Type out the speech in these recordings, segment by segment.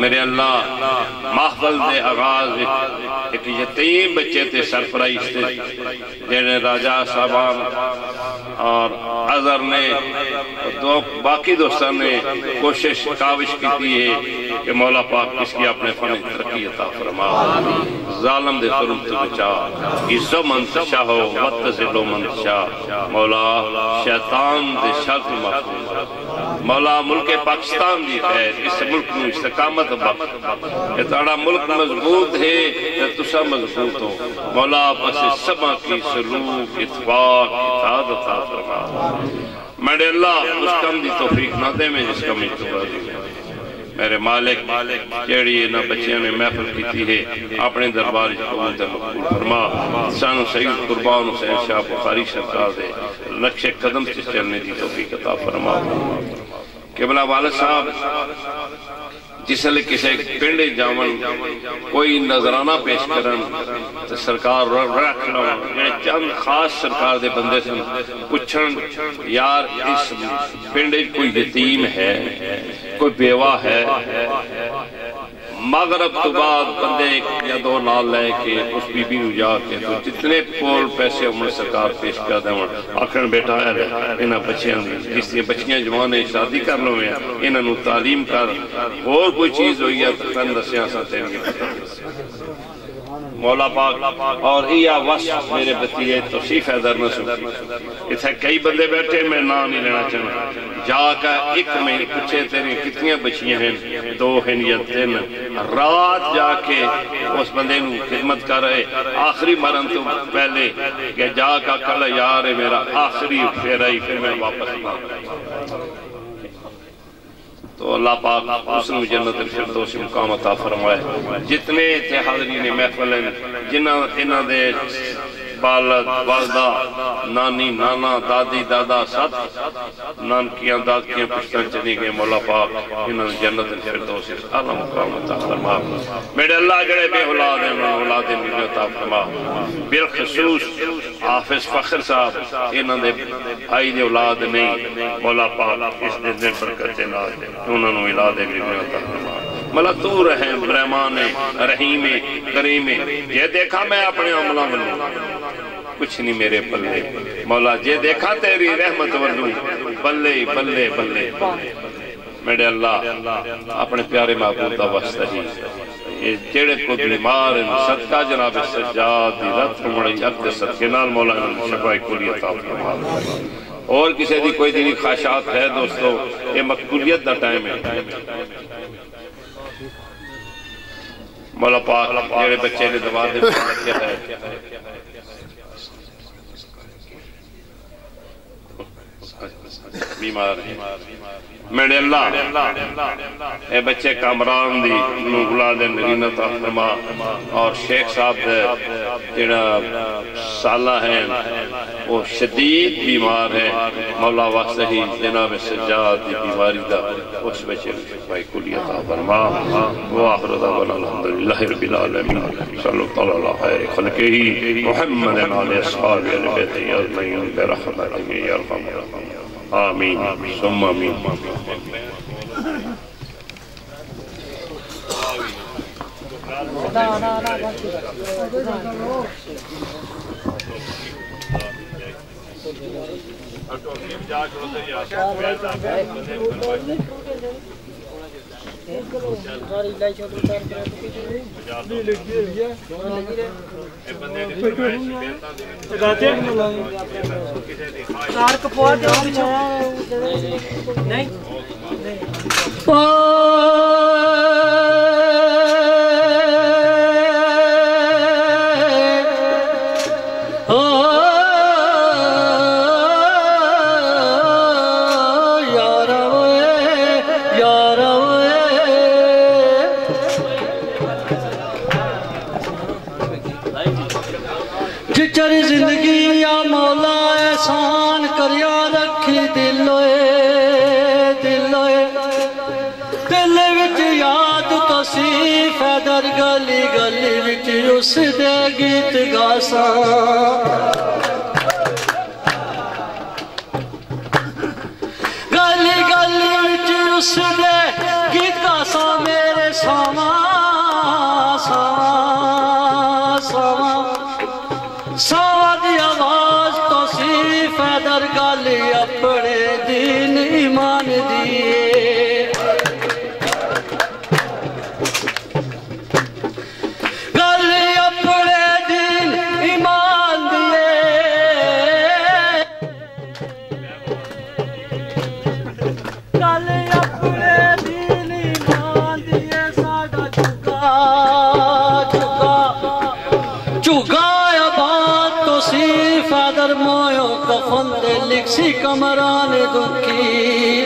میرے اللہ، محفل دے آغاز ایک یتیم بچے تے سرپرائز تے جنہیں راجہ صاحبان اور عذر نے دو باقی دوستان نے کوشش کاوش کی تھی ہے کہ مولا پاک کس کی اپنے فن ترقی عطا فرما۔ ظالم دے ظلم تو بچا۔ عزو منتشا ہو وقت وتزلو منتشا مولا، شیطان دے شرط محفوظ مولا ملک پاکستان دی خیر اس ملک میں استقامت بخت یہ تاڑا ملک مضبوط ہے یا تسا مضبوط ہو۔ مولا بس سبا کی سلوک، اتفاق اتحاد عطا فرما۔ میرے اللہ، اس کم دی توفیق نہ دے میں جس کم ہی تو دی میرے مالک، جیڑی نہ بچیاں نے محفل کی ہے، اپنے دربار قبول تے مقبول فرما۔ سانو سید قربان، حسین شاہ بخاری سرکار دے نقش قدم سے چلنے دی توفیق عطا فرما۔ قبلہ والد صاحب، جس لیے کسے پنڈے جامن کوئی نظرانہ پیش کرن تو سرکار رکھ لو۔ یعنی چند خاص سرکار دے بندے سن پچھن یار، اس پنڈے کوئی یتیم ہے؟ کوئی بیوہ ہے؟ مغرب تو بعد بندے یا دو نال لے کے اس بی بی نو جا کے تو جتنے پول پیسے عمر سرکار پیش کر دیں آخر بیٹا ہے انہا بچیاں جس لیے بچیاں جوانے شادی کر لو ہیں انہا نو تعلیم کر، اور کوئی چیز ہوئی ہے تن دسیاں ساتھ ہیں مولا پاک، اور ایا وصف میرے بطیئے توصیف ہے در نسو۔ اتھے کئی بندے بیٹھے، میں نام نہیں لینا چاہنا۔ جا کا ایک میں پچھے تیرے کتنی بچیاں ہیں؟ دو ہیں یا تین؟ رات جا کے اس بندے نو خدمت کر رہے۔ آخری مرن تو پہلے کہ جا کا کل یار میرا۔ آخری پھر آئی، پھر میں واپس پاک تو اللہ پاک اس نے جنت الفردوس مقام عطا فرمائے۔ جتنے تھے حاضرین محفل جنہ انہ دے بالد والدہ نانی نانا دادی دادا سات نانکیاں دادکیاں پشتن چلی گئے مولا پاک انہوں نے جنت الفردوسی اعلیٰ مقام عطا فرما میرے اللہ جڑے بے اولاد ہیں انہوں نے اولاد ملی عطا فرما بالخصوص حافظ فخر صاحب انہوں نے بھائی دے اولاد نہیں مولا پاک اس نے دن برکت ناز انہوں نے اولاد ملی عطا فرما ملا تو رحم رحمان رحیم کریم یہ دیکھا میں اپنے عملہ بنوں کچھ نہیں میرے پلے۔ مولا جے دیکھا تیری رحمت ورنوں بلے بلے بلے میرے اللہ، اپنے پیارے محبوب دا واسطہ جی۔ ہی یہ جڑے کو بیمار ہیں، صدقہ جناب سجاد دی رت مڑی اکتے صدقے نال مولا شفائی کلی عطا فرما اور کسی دی کوئی دینی خواہشات ہے دوستو یہ مقبولیت دا ٹائم ہے۔ مولا پاک جڑے بچے نے دعا دے رکھے ہے بیمار میرے اللہ، اے بچے کامران دی نوگلا دے نرینت فرما۔ اور شیخ صاحب دے جڑا سالہ ہیں۔ وہ شدید بیمار ہے مولا واسطہ ہی جناب سجاد دی بیماری دا، اس بچے بھائی کلی عطا فرما۔ وہ دعوانا الحمدللہ رب العالمین۔ صلی اللہ علیہ خیر خلقہی محمد علیہ اصحاب علیہ بیتی اجمعین برحمتہ یرحم آمین۔ ثم آمین۔ ਸਾਰੀ ਲਾਈ ਚੋਂ ਦੇ ਪਿੱਛੇ ਨਹੀਂ ਨਹੀਂ। سی فیدر گلی گلی وچ اس دے گیت سی کمران دکھی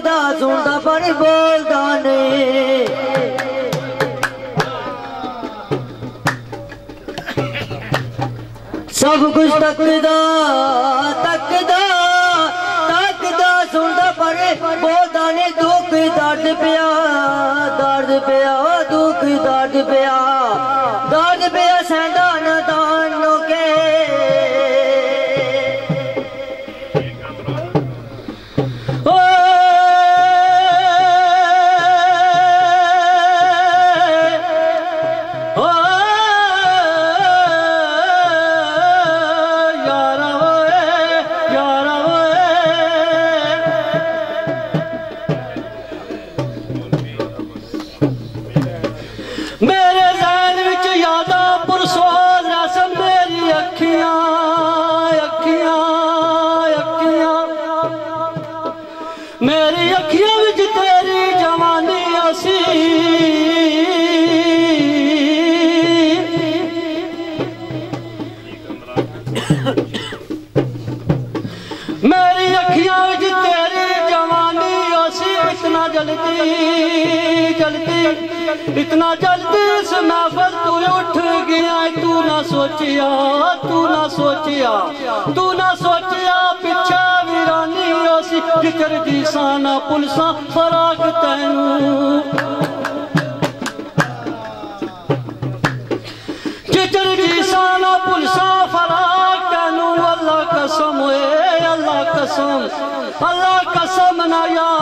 پر بولدا بولاني سڀ ڪجهه تڪدا پر بولدا ني دک درد پيا درد پيا دک درد پيا But جلدی اتنا جلدی اس محفل تو اٹھ گیا ہے تو نہ سوچیا تو نہ سوچیا تو نہ سوچیا پچھا ویرانی آسی جتر دی سانا پلسا فراق تینوں جتر دی سانا پلسا فراق تینوں اللہ قسم اے اللہ قسم اللہ قسم نہ یاد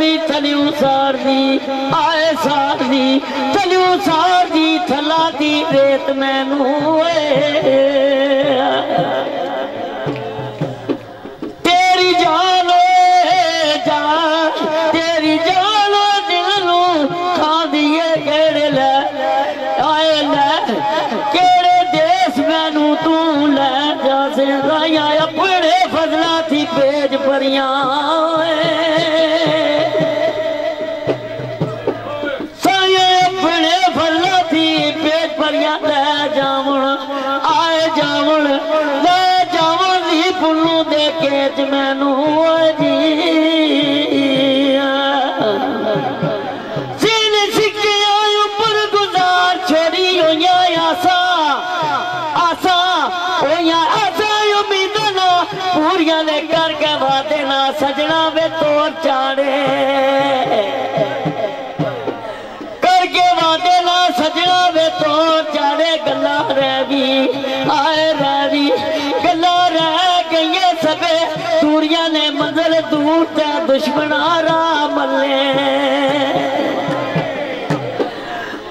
تھلیوں سار دی آئے سار دی تھلیوں سار دی تھلا دی جاون آئے جاون لے جاون دی پلو دے کیچ مینو جی دوریاں نے منزل دور تے دشمنا راہ ملے۔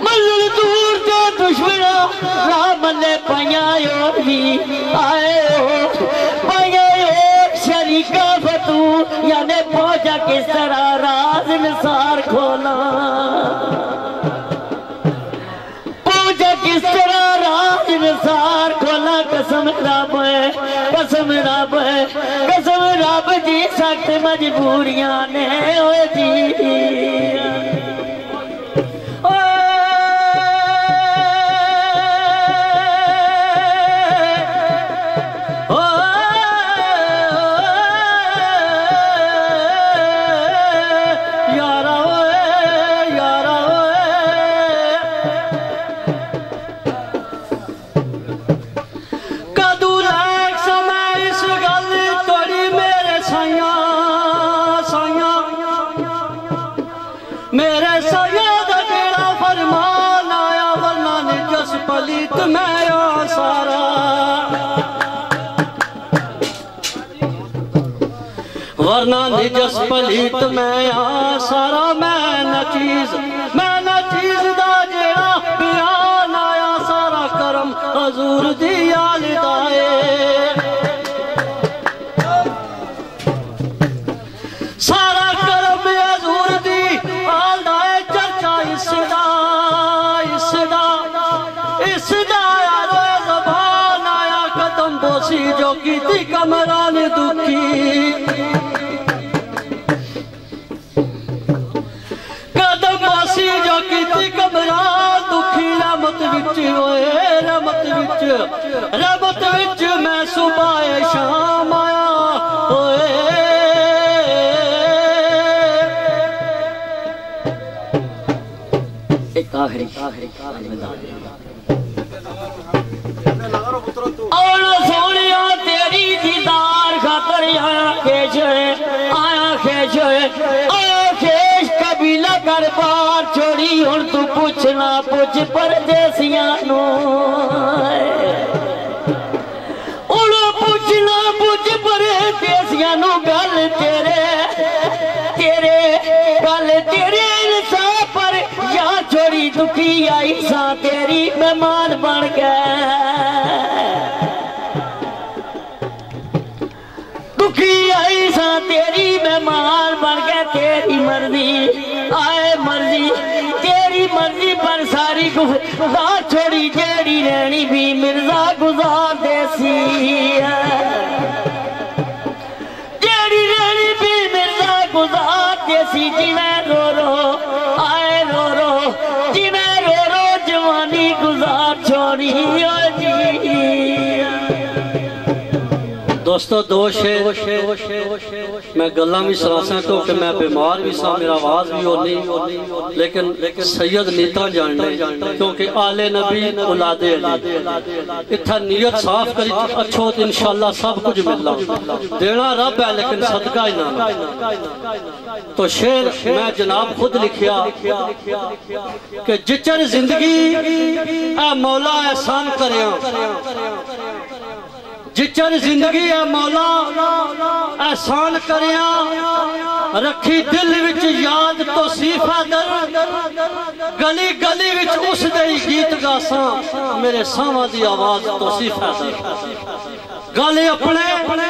منزل دور تے دشمنا راہ ملے۔ پائیا اور بھی آئے ہو۔ پائیا اور شریکہ فتو یعنی پہنچا کس طرح راز نثار کھولا۔ پوجا کس طرح راز نثار کھولا، قسم رب ہے قسم رب ہے قسم رب جی سخت مجبوریاں نے اوے پلیت میں آ سارا ورنہ نجس پلیت میں آ سارا میں نہ جو کی تھی کمران دکھی قدم باسی جو کیتی کمران دکھی رحمت وچ ہوئے رحمت وچ رحمت وچ میں صبح شام آیا ہوئے ایک بار چھوڑی تو پوچھنا پوچھ پردیسیاں نو انہوں پوچھنا پوچھ پردیسیاں نو گل تیرے تیرے گل تیرے انصاف پر یا چھوڑی دکھی آئی سا تیری مہمان بن گئے دکھی آئی سا تیری مہمان بن گئے تیری مرضی آئے مرضی پر ساری گزار چھوڑی جیڑی رہنی بھی مرزا گزار دیسی جیڑی رہنی بھی مرزا گزار دیسی جی میں دوستو دو شیر میں گلاں بھی سراساں تو کہ میں بیمار بھی سا میرا آواز بھی ہو نہیں۔ لیکن سید نیتا جاننے کیونکہ آل نبی اولاد علی۔ اتھا نیت صاف کری، اچھو تو انشاءاللہ سب کچھ ملنا دینا رب ہے، لیکن صدقہ ہی نہ تو شیر میں جناب خود لکھیا کہ جچر زندگی اے مولا احسان کریاں۔ جچر زندگی ہے مولا، احسان کریاں رکھی دل وچ یاد تو سیفہ در گلی گلی وچ اس دے گیت گاساں، میرے ساواں دی آواز تو سیفہ در گالے اپنے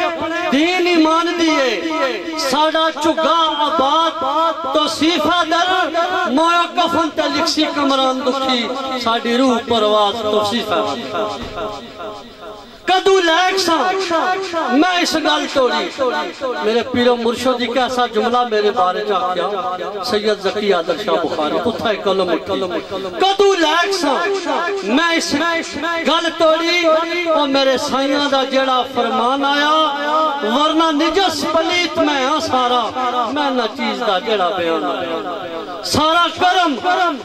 دین ایمان دیئے ساڑا چگا آباد تو سیفہ در مویا کفن تے لکسی کمران دکھی ساڑی روح پرواز تو سیفہ کدو لیک سا میں اس گل توڑی میرے پیرو مرشدی کیسا جملہ میرے بارے جا کیا سید زکی آدر شاہ بخاری اتھائے کلم کدو لیک سا میں اس گل توڑی اور میرے سائیاں دا جڑا فرمان آیا، ورنہ نجس پلیت میں ہاں سارا۔ میں نہ چیز دا جڑا بیان آیا۔ سارا کرم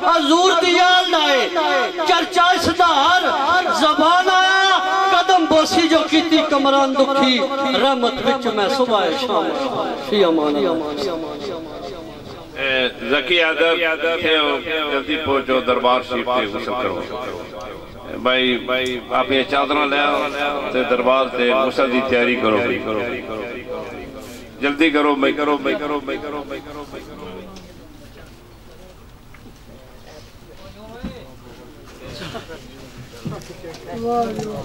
حضور دیال دائے چرچا اس دار زبان آیا قدم بوسی جو کیتی کمران دکھی، رحمت وچ میں صبح شام فی امان زکی عدد تھے جلدی پہنچو، دربار شریف تے غسل کرو۔ بھائی، آپ یہ چادرہ لے آؤ تے دربار تے غسل دی تیاری کرو۔ جلدی کرو میں کرو میں کرو میں کرو میں کرو میں کرو۔